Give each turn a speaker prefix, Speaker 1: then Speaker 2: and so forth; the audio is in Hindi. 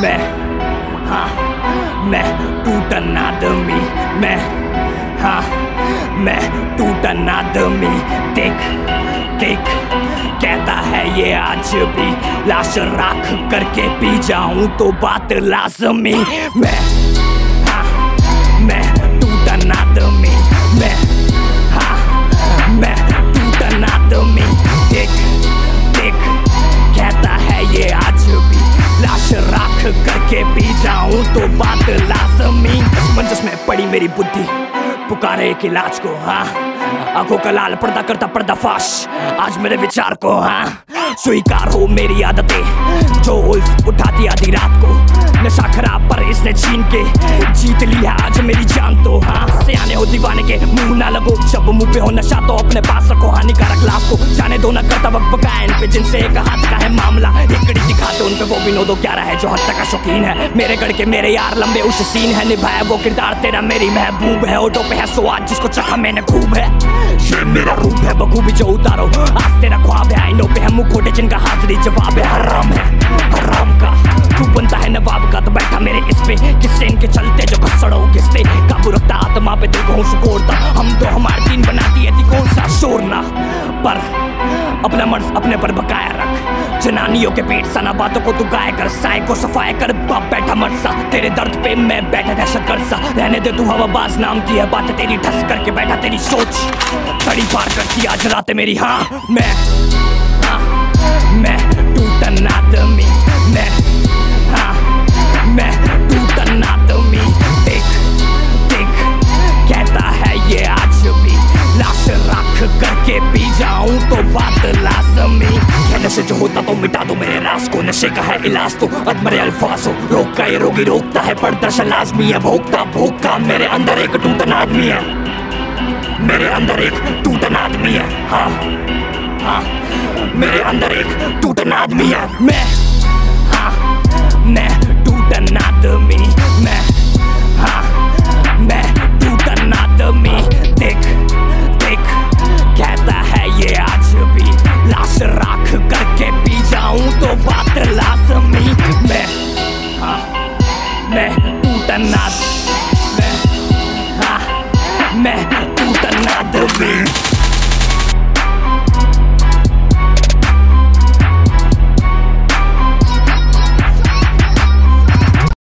Speaker 1: मैं हाँ मैं टूटन मैं हाँ मैं टूटन देख देख कहता है ये आज भी लाश राख करके पी जाऊँ तो बात लाजमी. मैं तो बात लाजमी। मंजस में पड़ी मेरी बुद्धि। पुकारे एक इलाज को हाँ। आँखों का लाल पर्दा करता पर्दाफाश आज मेरे विचार को हाँ। स्वीकार हो मेरी आदतें। जो उल्फ उठाती आधी रात को। नशा खराब पर इसने छीन के जीत लिया आज मेरी जान तो हाँ। सियाने हो दीवाने के मुँह ना लगो। जब मुँह पे हो नशा तो अपने पास रखो। हानिकारक लाभ को जाने दो ना करता वक्त। बकाया पे जिनसे एक हाथ का है मामला। वो भी नो दो ग्यारह है जो हद का शौकीन है? मेरे गढ़ के मेरे यार लंबे उस सीन है। निभाया वो किरदार तेरा मेरी महबूब है। ओटो पे है स्वाद जिसको चखा मैंने खूब है। ये मेरा रूप है। बखूबी जो उतारो। आज तेरा ख्वाब है आईनों पे है मुँह खोटे जिनका हाजिरी जवाब है। हराम है हराम का। तू बनता है नवाब का तो बैठा मेरे इस पे। किससे इनके चलते जो घसड़ो किससे काबू रखता आत्मा पे दिल को सुकोड़ता हम तो हमारे दिन बनाती है कौन सा? शोरना पर। अपना मर्ज अपने पर बकाया रख। जनानियों के पेट सना बातों को तू गाय कर, साय को सफाया कर। बाप बैठा मरसा तेरे दर्द पे मैं बैठा दहशत कर सा। रहने दे तू हवाबाज नाम की है बात, तेरी ठस करके बैठा तेरी सोच। कड़ी पार करती आज रात मेरी हाँ मैं हाँ। होता तो मिटा दो मेरे रास को, नशे का है इलाज तो। अदमरे अल्फाज हो रोक का ये रोगी रोकता है पर दर्शन लाजमी है, भोगता भोगता, मेरे अंदर एक टूटन आदमी है। मेरे अंदर एक टूटन आदमी है। हाँ हाँ मेरे अंदर एक टूटन आदमी है। मैं बात लाजमी मैं हाँ मैं टूटन आदमी